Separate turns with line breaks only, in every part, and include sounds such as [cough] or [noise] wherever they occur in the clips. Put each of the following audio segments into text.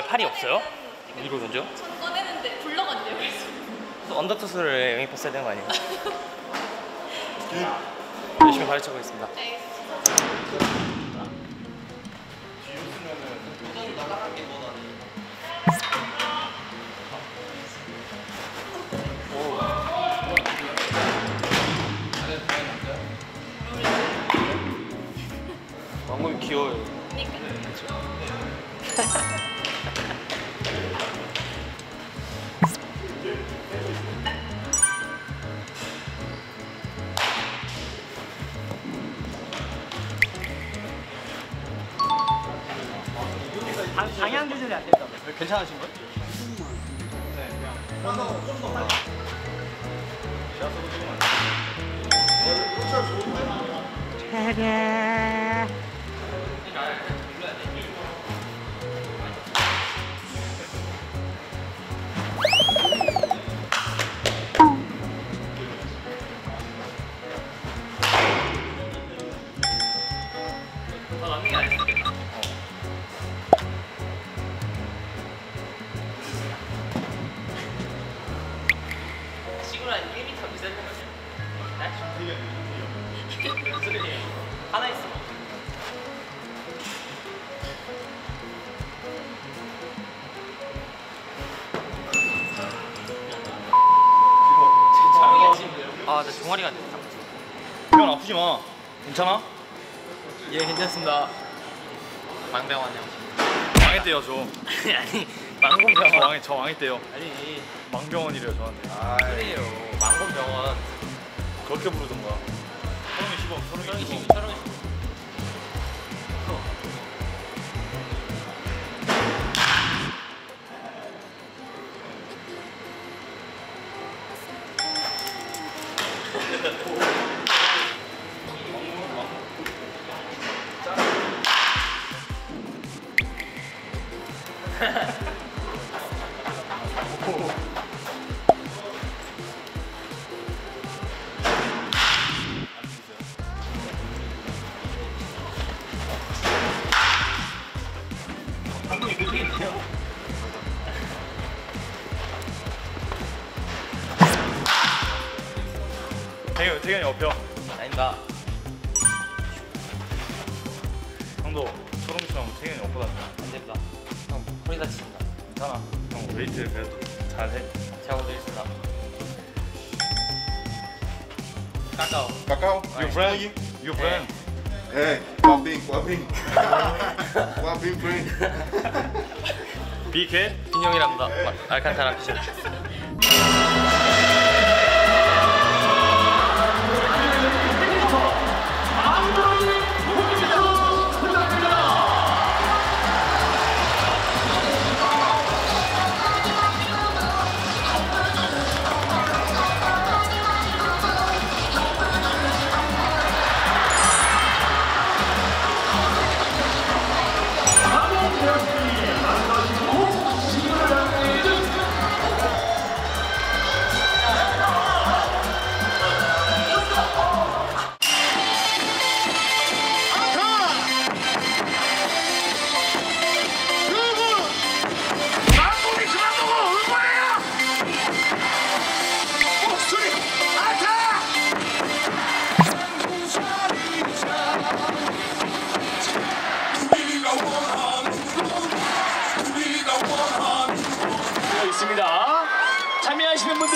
팔이 없어요? 던져?
전 꺼내는데 굴러간대요. 그래서.
그래서 언더투스를 영입했어야 되는 거 아니에요? [laughs] 열심히 가르쳐 보겠습니다.
네.
왕금이 귀여워요.
그러니까. [laughs]
방향 조절이 안 된다. 괜찮으신 거예요? 더 남는 게 아니겠 다. 시구는 1m 비싸는 거지? 네? 무슨 [laughs] 소리예요? 하나 있어. 아, 나 종아리가 안 됐다.
형 아프지 마. 괜찮아?
예, 괜찮습니다. 망병원이요.
망했대요 저. [laughs]
아니,
저
망곤병원.
망했 저 망했대요.
아니,
망병원이래요 저한테.
그래요. 망곤병원.
그렇게 부르던가. 서른이 시범 서른이 시범.
시 서른이 시 방금 [laughs]
태균 태균이 업혀.
아닙니다.
형도 초롱처럼 태균이 업고 다녀.
안 됩니다. 형, 허리 다치신다.
괜찮아. 형 웨이트 그래도 잘해.
제가 오드리겠습니다. 까까오.
Cacau?
You friend? You friend?
É, Guapim, Guapim.
빈형이랍니다. 알칸타라 피셜.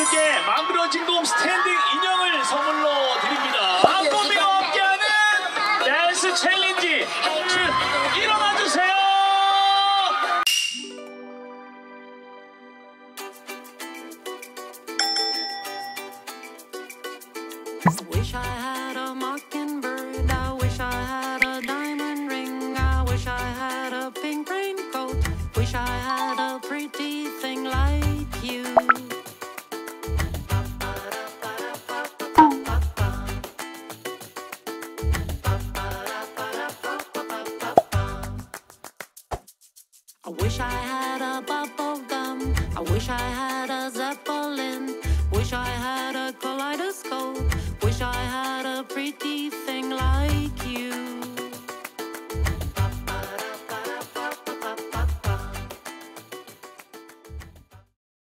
분들께 만들어진 곰 standing 인형을 선물로 드립니다. 박고비와 함께하는 댄스 challenge 일어나 주세요.
Wish I had wish I had a bubble gum. I wish I had a zeppelin. Wish I had a kaleidoscope. Wish I had a pretty.